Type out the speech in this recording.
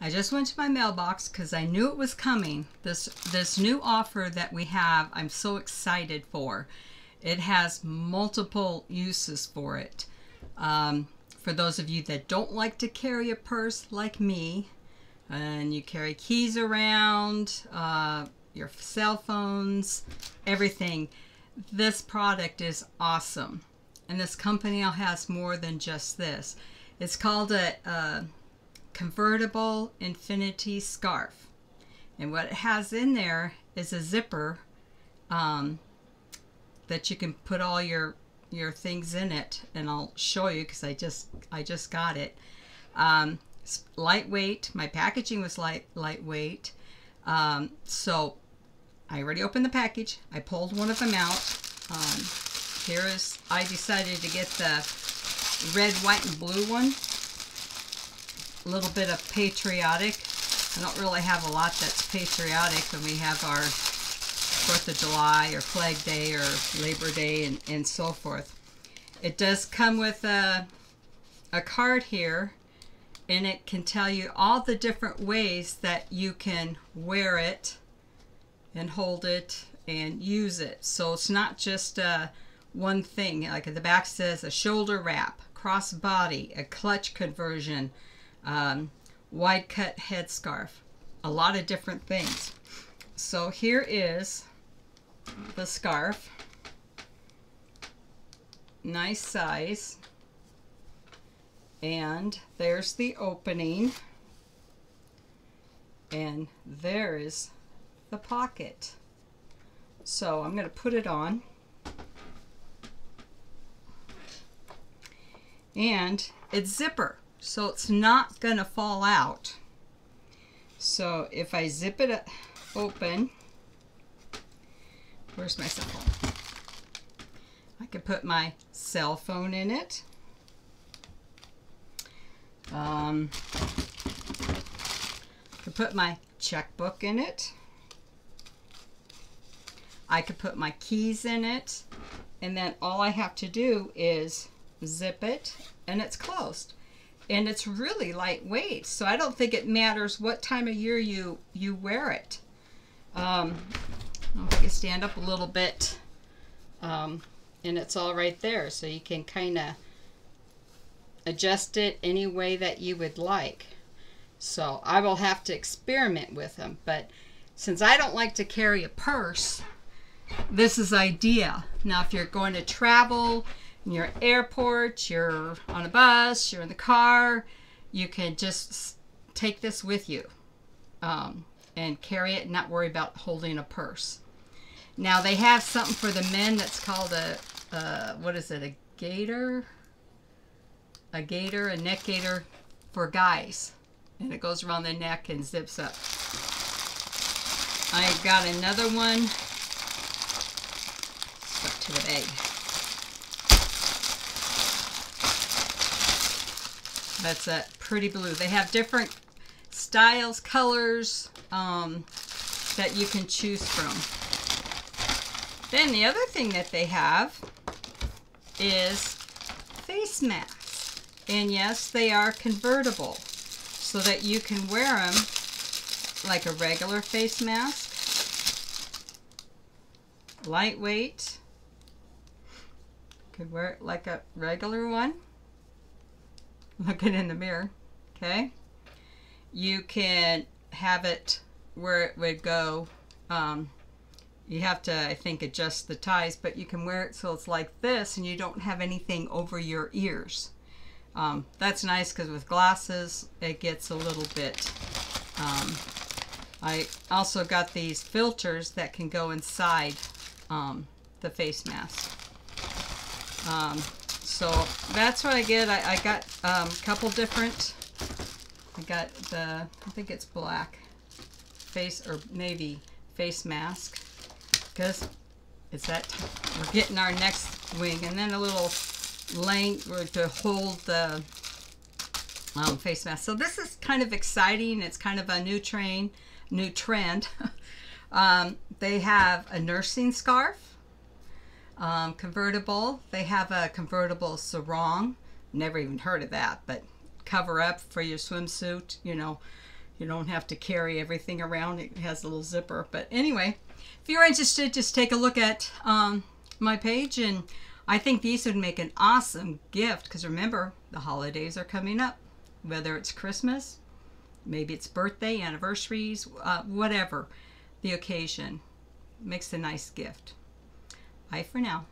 I just went to my mailbox because I knew it was coming. This this new offer that we have, I'm so excited for. It has multiple uses for it. Um, for those of you that don't like to carry a purse like me, and you carry keys around, uh, your cell phones, everything, this product is awesome. And this company has more than just this. It's called a, a convertible infinity scarf. And what it has in there is a zipper um, that you can put all your your things in it. And I'll show you because I just I just got it. Um, lightweight. My packaging was light lightweight. Um, so I already opened the package. I pulled one of them out. Um, here is I decided to get the red white and blue one a little bit of patriotic. I don't really have a lot that's patriotic when we have our 4th of July or Flag Day or Labor Day and, and so forth. It does come with a, a card here and it can tell you all the different ways that you can wear it and hold it and use it. So it's not just uh, one thing. Like at the back says a shoulder wrap, cross body, a clutch conversion, um, wide cut headscarf, a lot of different things. So here is the scarf. Nice size. And there's the opening. And there is the pocket. So I'm going to put it on. And it's zipper so it's not gonna fall out. So if I zip it open, where's my cell phone? I can put my cell phone in it. Um, I could put my checkbook in it. I could put my keys in it. And then all I have to do is zip it and it's closed and it's really lightweight so I don't think it matters what time of year you you wear it. Um, I'll take you stand up a little bit um, and it's all right there so you can kind of adjust it any way that you would like. So I will have to experiment with them but since I don't like to carry a purse this is idea. Now if you're going to travel you're airport, you're on a bus, you're in the car, you can just take this with you um, and carry it and not worry about holding a purse. Now they have something for the men that's called a, what is it, a gaiter? A gaiter, a neck gaiter for guys. And it goes around the neck and zips up. I got another one. Stuck to the bag. That's a pretty blue. They have different styles, colors um, that you can choose from. Then the other thing that they have is face masks. And yes, they are convertible so that you can wear them like a regular face mask. Lightweight. Could wear it like a regular one looking in the mirror, okay? You can have it where it would go, um, you have to, I think, adjust the ties, but you can wear it so it's like this and you don't have anything over your ears. Um, that's nice because with glasses, it gets a little bit, um, I also got these filters that can go inside um, the face mask. Um, so that's what I get. I, I got um, a couple different. I got the, I think it's black face or navy face mask because it's that we're getting our next wing and then a little length to hold the um, face mask. So this is kind of exciting. It's kind of a new train, new trend. um, they have a nursing scarf um, convertible. They have a convertible sarong. Never even heard of that, but cover up for your swimsuit. You know, You don't have to carry everything around. It has a little zipper. But anyway, if you're interested, just take a look at um, my page. And I think these would make an awesome gift because remember, the holidays are coming up. Whether it's Christmas, maybe it's birthday, anniversaries, uh, whatever the occasion. Makes a nice gift. Bye for now.